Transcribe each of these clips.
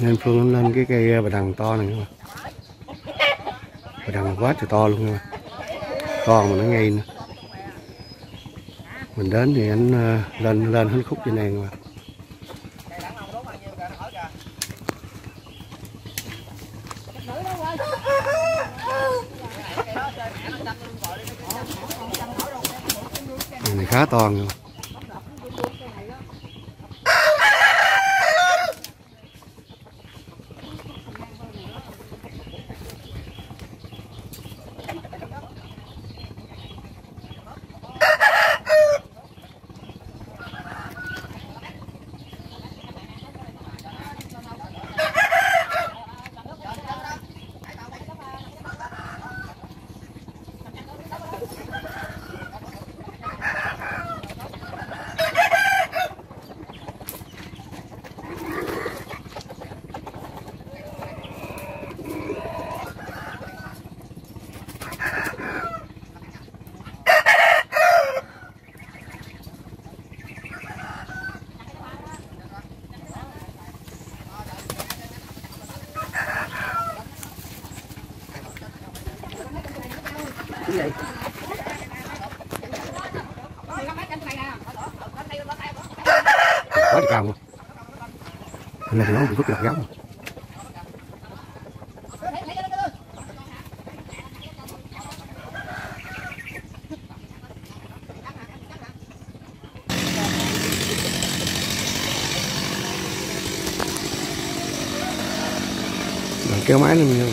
nên phương lên cái cây à, bà đằng to này các bạn bà đằng quá trời to luôn các bạn to mà nó ngay nữa. Mình đến thì anh à, lên lên hết khúc trên này các bạn Này, khá to nha nó rất là lạc giống Rồi kéo máy lên nha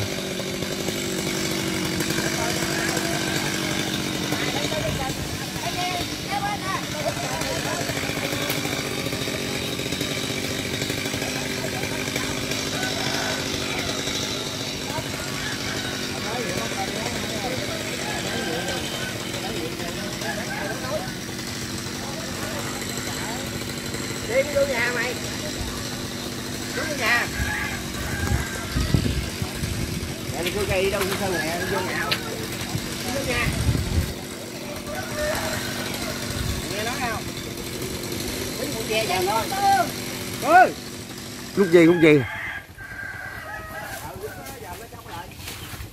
đi đi vô nhà mày vô nhà mẹ đi đâu đi sao mẹ vô nhà không đi nghe nói không đứng một về nhà ngon ơi lúc gì cũng gì?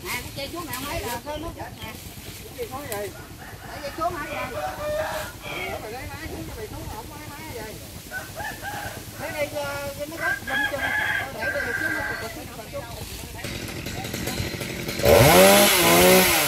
nè cái cây xuống nè mấy là thôi nó nè cái xuống rồi cây xuống hả vậy mày lấy máy xuống mày xuống không lấy máy vậy lấy đây cái nó gốc Bye.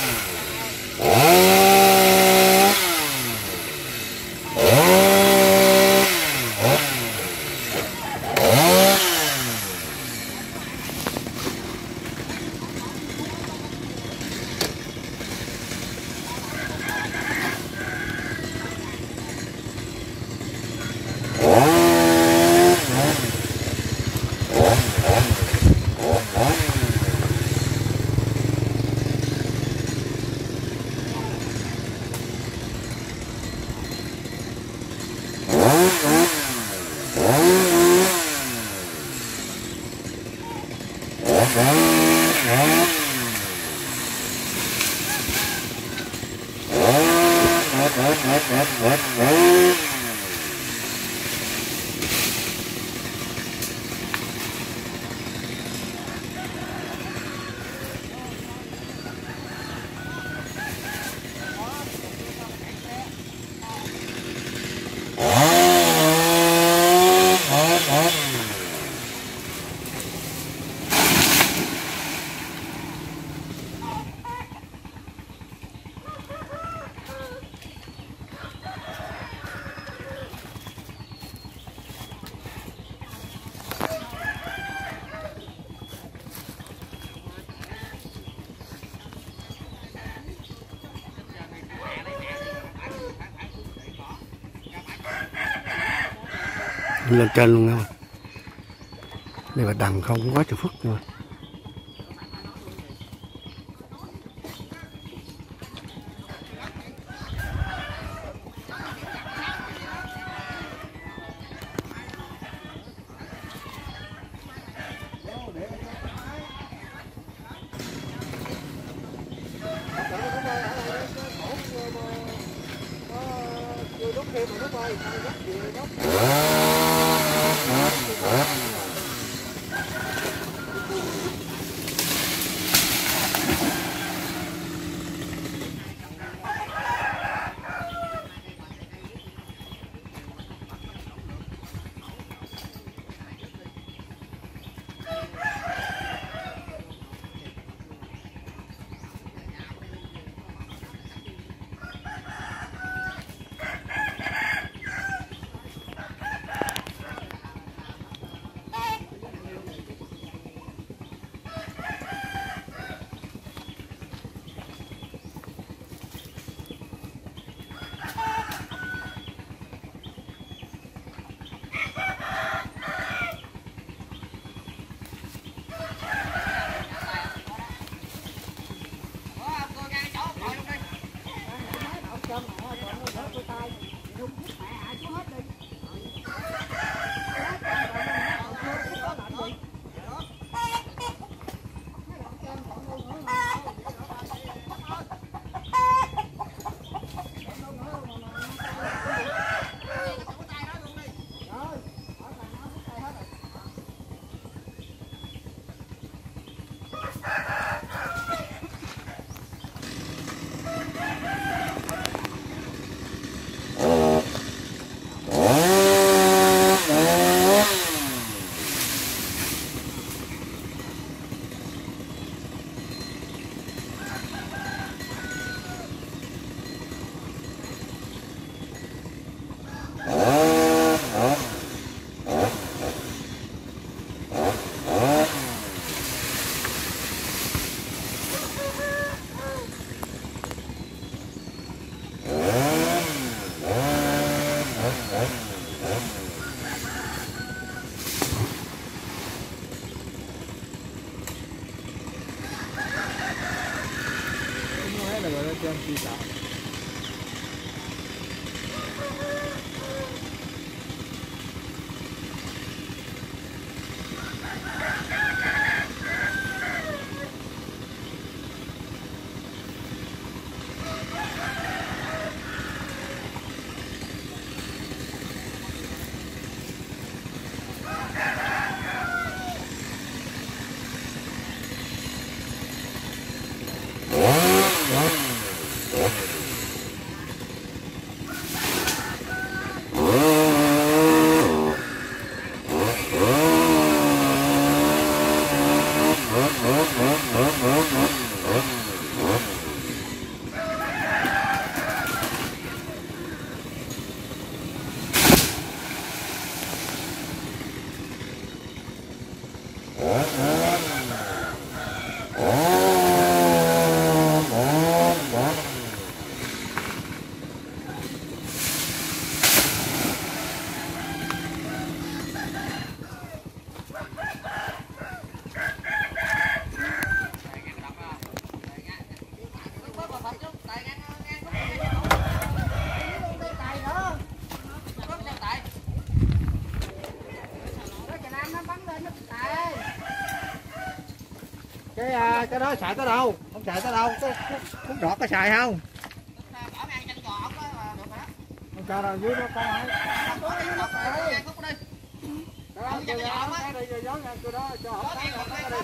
Yeah. lên trên luôn các đây là đằng không quá trời phức luôn. Hãy gọi là cái đó, xài tới đâu? Không xài tới đâu, có cũng đọt có xài không? Không cho đâu dưới đó có máy đó cho gió cái đây cho gió ngang tôi đó cho họ cái đó.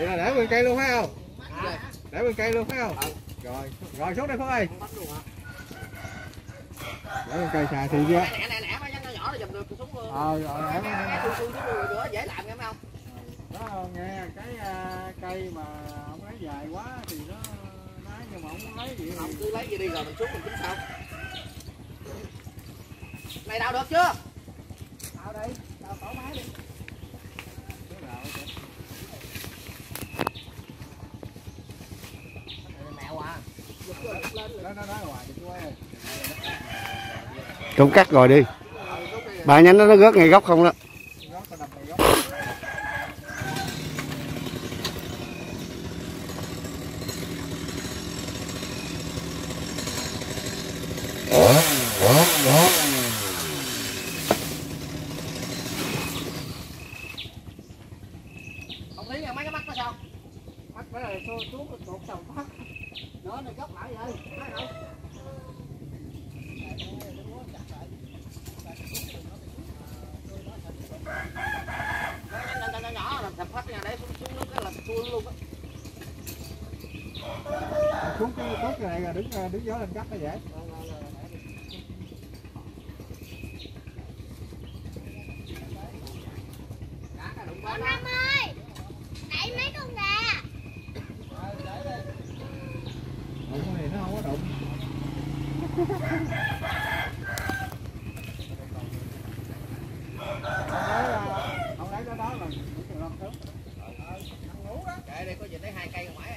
Vậy là để bên cây luôn phải không? Để bên cây luôn phải không? Rồi rồi xuống đây phước ơi. Để bên cây xài thì chưa? Ờ rồi để bên đó nghe cái à, cây mà ông lấy dài quá thì nó nói nhưng mà ông muốn lấy gì Không, cứ lấy gì đi rồi mình xuống mình tính sau. Này đào được chưa đào đi đào tổ máy đi mẹo à đó đó đó ngoài thì chú ơi cũng cắt rồi đi. bà nhánh nó nó rớt ngay gốc không đó. góc có đập vào góc không lý nghe mấy cái mắt nó sao mắt phải là xô xuống cái cột sầu mắt nó này góc lại vậy thấy không Nó nhỏ nhỏ nhỏ là thập hết nha để xuống xuống cái là luôn á xuống cái cốt cái này là đứng đứng gió lên cắt nó dễ không lấy đó đó là ngủ đó. Chạy đây có gì lấy hai cây ngoài.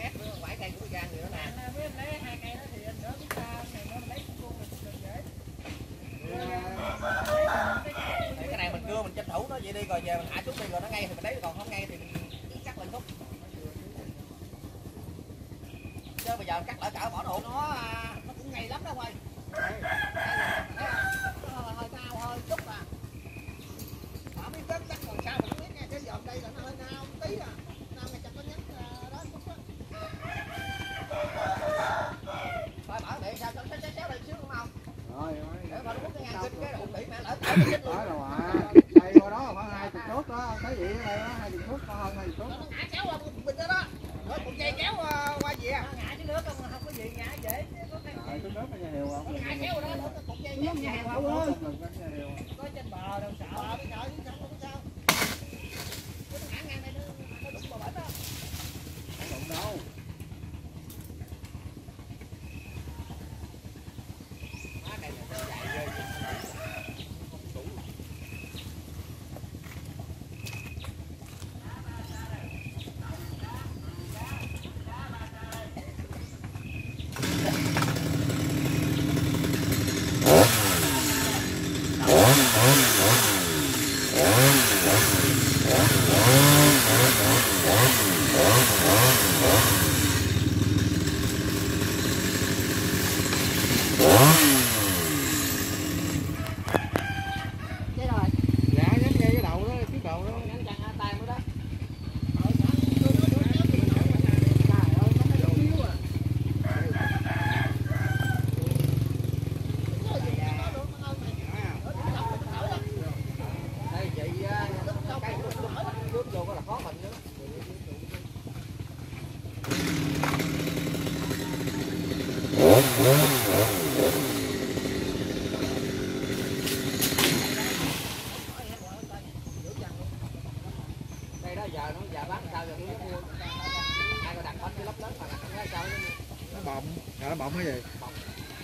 Nó nó bọng cái gì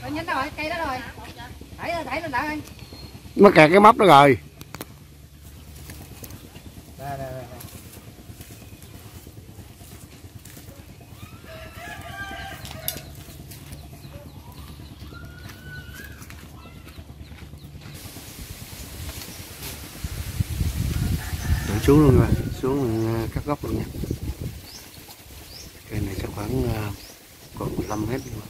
nó nhánh rồi cây đó rồi. Thảy thảy lên lại nó kẹt cái móc đó rồi. Đây đây đây xuống luôn rồi xuống à, cắt gốc luôn nha. Cây này chắc khoảng à, còn 15 mét luôn.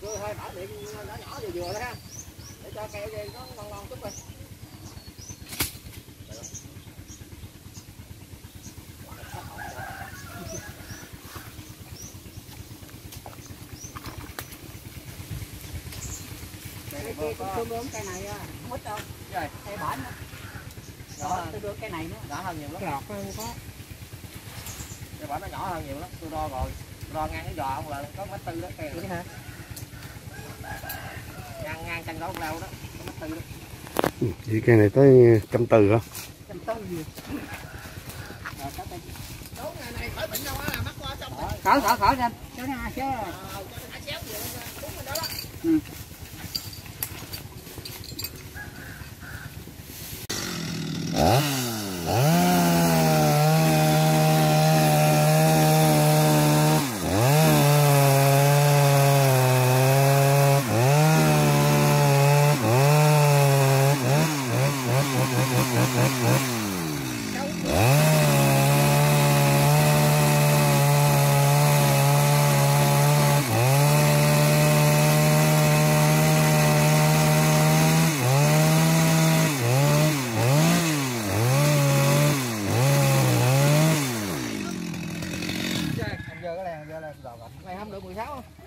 cứ hơi mở điện nhỏ nhỏ vừa vừa đó ha để cho cây dây nó ngon ngon chút rồi cái kia cũng tương cây này á đâu rồi cây bển đó đó. Tương đương cây này nữa. Nhỏ hơn nhiều lắm. Cái lọt không có. Cây bển nó nhỏ hơn nhiều lắm. Tôi đo rồi. Đo ngang cái giò không là có mét tư đó. Cây này. hả? Ngang ngang chân đó leo đó. Có mét tư đó. Ừ, Vậy cây này tới trăm từ hả? trăm tư gì? Này. Khỏi bệnh đâu á là mắc qua trong khỏi khỏi khỏi ra cho nó hai xéo. Ờ, chéo rồi đó ああ。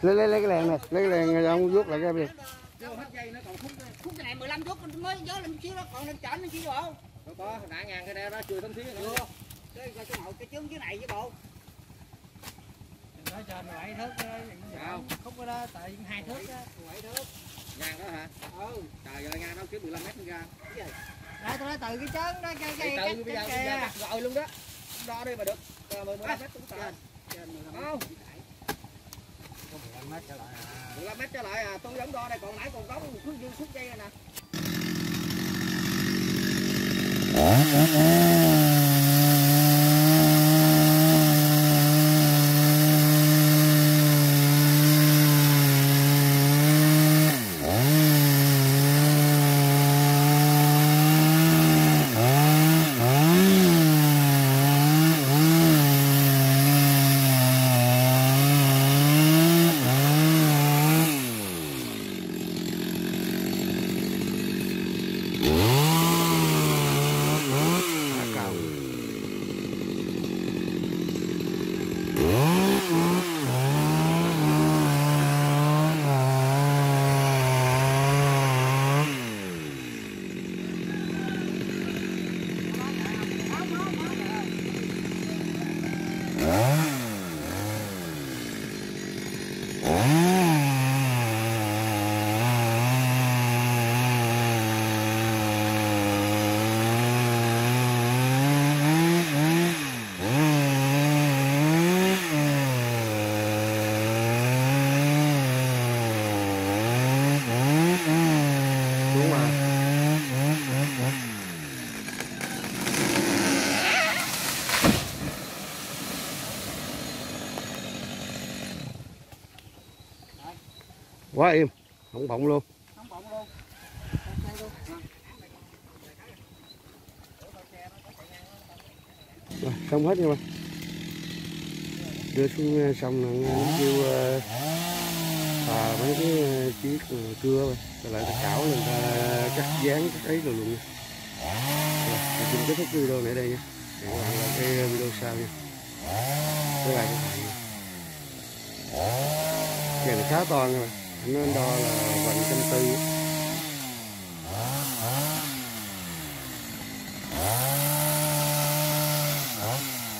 Lấy lấy lấy cái lèn này, lấy cái lèn ông vuốt lại cái đi. Vô hết dây nó còn khúc khúc cái này 15 phút mới gió lên xíu đó còn lên trển lên chi bộ đâu có đã ngang cái đeo đó chưa thấm thía nữa chưa cái cái cái một cái chướng dưới này với bộ nói cho mày bảy thước Sao? khúc cái đó tại hai thước á bảy thước ngang đó hả ừ trời ơi ngang đó kiếm 15 mét ra đây tôi nói từ cái trứng đó cái cái cái bây giờ bây giờ đặt gọi luôn đó đo đi mà được Rồi 15 mét cũng tàn không 15 mét trở lại à. 15 mét trở lại à tôi giống đo đây còn nãy còn có một phút dư phút dây này nè quá im không bọng luôn. Không bọng luôn rồi, xong hết nha bạn đưa xuống ờ, xong là kêu ờ, à mấy cái ờ, chiếc cưa rồi lại cảo lên cắt dán, cắt ấy rồi luôn rồi thì xin kết thúc video này đây nha. Hẹn gặp lại là cái video sau nha. Bye bye các bạn Cái này khá to nha nên đo là vận công tư